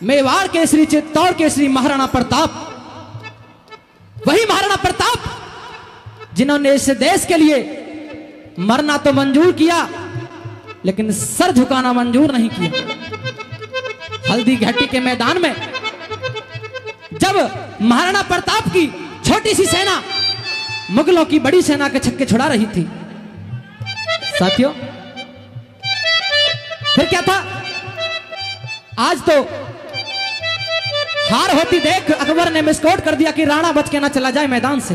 मेवाड़ केसरी, चित्तौड़ केसरी, महाराणा प्रताप। वही महाराणा प्रताप जिन्होंने इस देश के लिए मरना तो मंजूर किया, लेकिन सर झुकाना मंजूर नहीं किया। हल्दी घाटी के मैदान में जब महाराणा प्रताप की छोटी सी सेना मुगलों की बड़ी सेना के छक्के छुड़ा रही थी, साथियों, फिर क्या था? आज तो हार होती देख, अकबर ने मिसकोट कर दिया कि राणा बच के ना चला जाए मैदान से।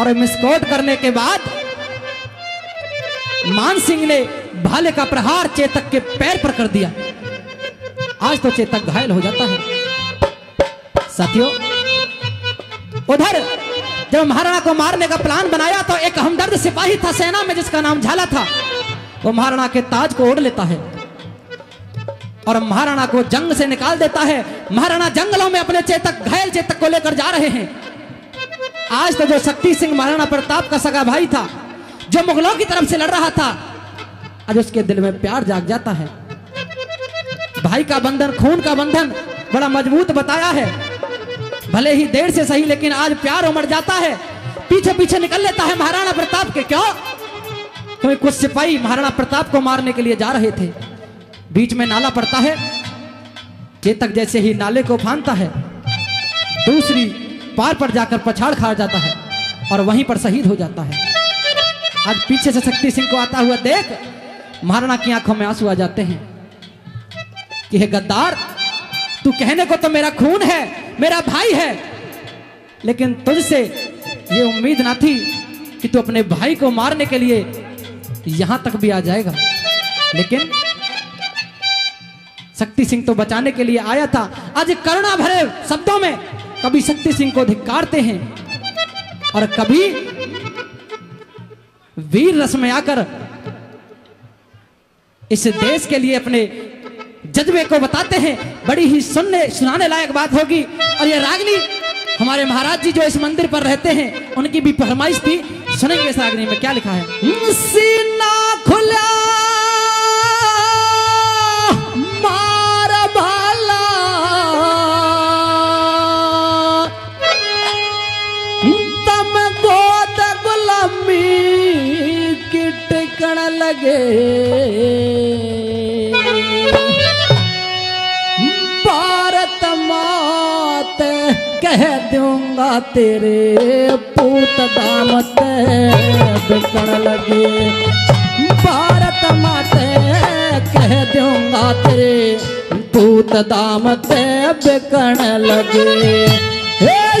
और मिसकोट करने के बाद मान सिंह ने भाले का प्रहार चेतक के पैर पर कर दिया। आज तो चेतक घायल हो जाता है। साथियों, उधर जब महाराणा को मारने का प्लान बनाया तो एक हमदर्द सिपाही था सेना में जिसका नाम झाला था। वो महाराणा के ताज को ओढ़ लेता है। और महाराणा को जंग से निकाल देता है। महाराणा जंगलों में अपने चेतक, घायल चेतक को लेकर जा रहे हैं। आज तो जो शक्ति सिंह महाराणा प्रताप का सगा भाई था, जो मुगलों की तरफ़ से लड़ रहा था, आज उसके दिल में प्यार जाग जाता है। भाई का बंधन, खून का बंधन बड़ा मज़बूत बताया है। भले ही देर से सही, लेकिन आज प्यार उमड़ जाता है। पीछे पीछे निकल लेता है महाराणा प्रताप के, क्यों? क्योंकि कुछ सिपाही महाराणा प्रताप को मारने के लिए जा रहे थे। बीच में नाला पड़ता है। चेतक जैसे ही नाले को फानता है, दूसरी पार पर जाकर पछाड़ खा जाता है और वहीं पर शहीद हो जाता है। आज पीछे से शक्ति सिंह को आता हुआ देख, महाराणा की आँखों में आँसू आ जाते हैं कि हे गद्दार, तू कहने को तो मेरा खून है, मेरा भाई है, लेकिन तुझसे ये उम्मीद ना थी कि तू अपने भाई को मारने के लिए यहाँ तक भी आ जाएगा। लेकिन शक्ति सिंह तो बचाने के लिए आया था। आज करुणा भरे शब्दों में कभी शक्ति सिंह को धिक्कारते हैं और कभी वीर रस में आकर इस देश के लिए अपने जज्बे को बताते हैं। बड़ी ही सुनने, सुनाने लायक बात होगी। और ये रागनी, हमारे महाराज जी जो इस मंदिर पर रहते हैं, उनकी भी फरमाइश थी। सुनेंगे इस रागनी में क्या लिखा है? सीना खुला लगे भारत मात, कह दूँगा तेरे पूत दामत। बिकण लगे। भारत मात, कह दूँगा तेरे पूत दामत। बिकण लगे। हे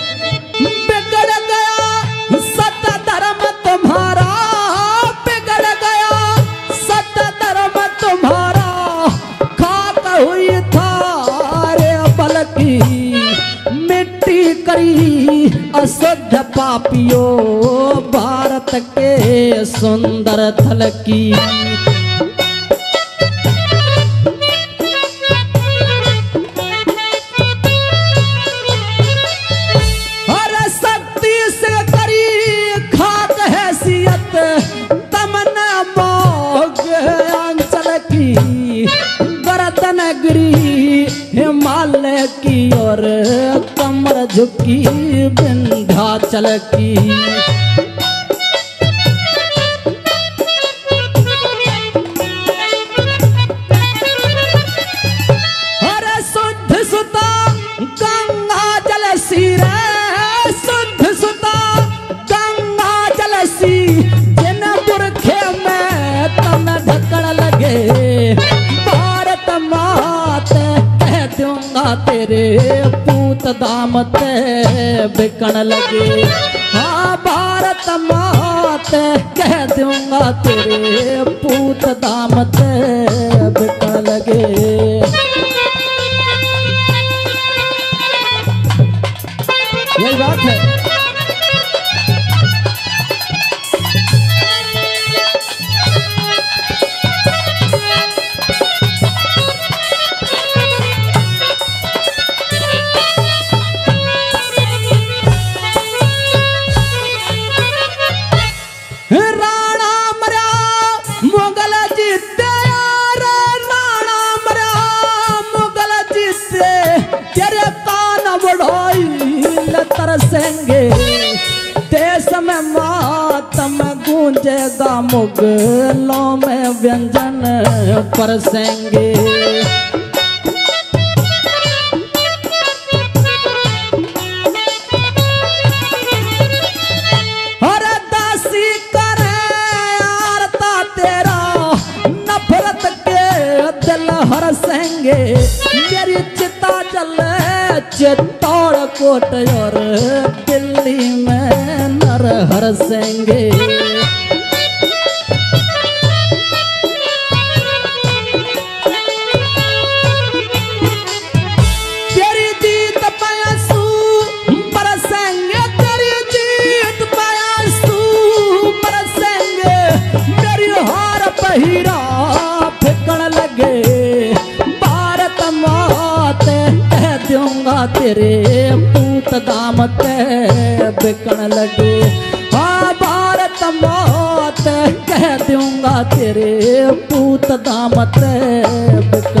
मिट्टी असद पापियों भारत के सुंदर थल की हिमालय की और कमर झुकी बिंधा चल की। तेरे पूत दाम ते बिकन लगे। हाँ भारत मात, कह दूँगा तेरे पूत दाम ते बिकन लगे। यही बात है। राणा मुगल जीते मुगल जीते तेरे कान तरसेंगे देश में मातम गूंजेगा मुगलों में व्यंजन परसेंगे सेंगे मेरी चिता जले चित्तौड़ कोट और दिल्ली में नर हर सेंगे पूत ते बिकन लगे। हाँ भारत मौत कह दूँगा तेरे पूत दाम ते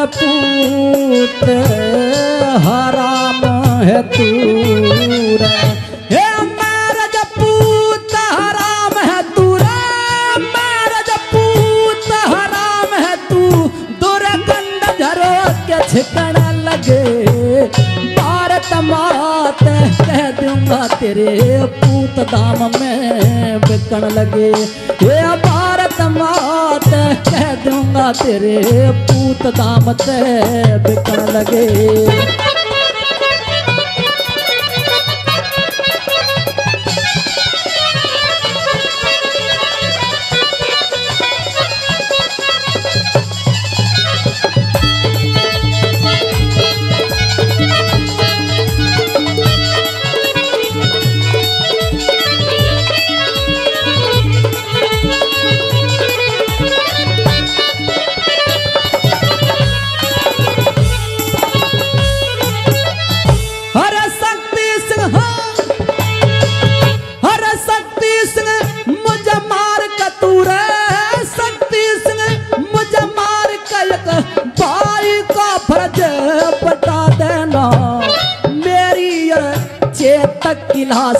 मेरा हराम है तू हे मेरा जपूत हराम है तू रे जपूत हराम है तू। दुर्गंध झरो के छिकण लगे। भारत मात, कह दूँगा तेरे पूत दाम में बिकन लगे। हे भारत मात कह दूँगा तेरे पूत दाम ते बिकन लगे।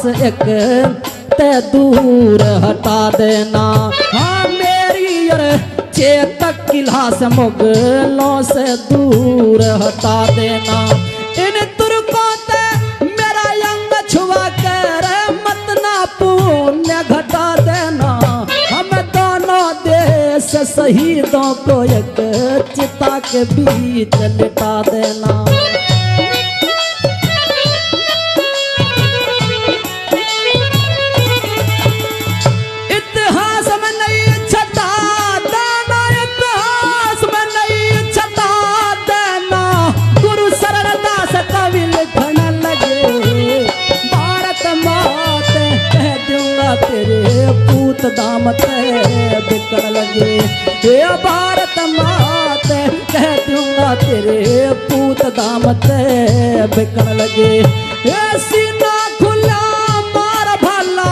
लाश एक ते दूर हटा देना। हाँ मेरी और चेतक किला से मुगलों से दूर हटा देना। इन तुर्कों ते मेरा अंग छुआ कर मत ना पुण्य घटा देना। हम दोनों देश शहीदों को एक चिता के बीच लिटा देना। पूत दाम ते लगे। हे भारत मात कह दूँगा तेरे पूत दाम ते बिकन लगे। हे सीना खुला मार भला,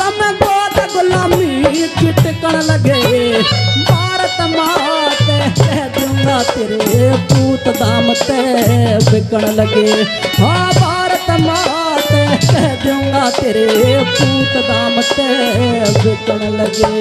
तम गोद गुलामी चिटकन लगे। भारत मात कह दूँगा तेरे पूत दाम ते बिकन लगे। हाँ भारत मात कह दूँगा तेरे पूत दाम ते लगे।